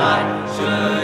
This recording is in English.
sein should.